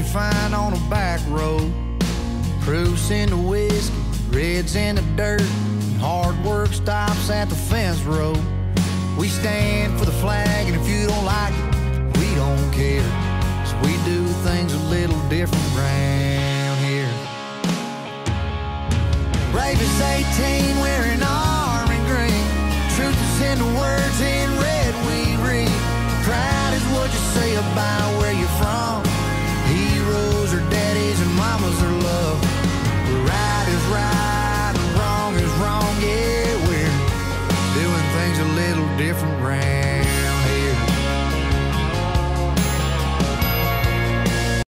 you find on a back road. Proofs in the whiskey, reds in the dirt, and hard work stops at the fence road. We stand for the flag, and if you don't like it, we don't care. So we do things a little different round here. Bravest 18 wearing army green. Truth is in the words different range.